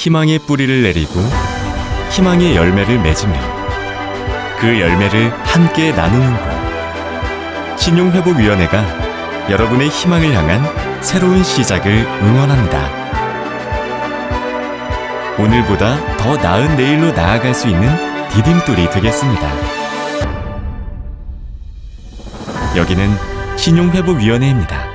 희망의 뿌리를 내리고 희망의 열매를 맺으며 그 열매를 함께 나누는 곳 신용회복위원회가 여러분의 희망을 향한 새로운 시작을 응원합니다. 오늘보다 더 나은 내일로 나아갈 수 있는 디딤돌이 되겠습니다. 여기는 신용회복위원회입니다.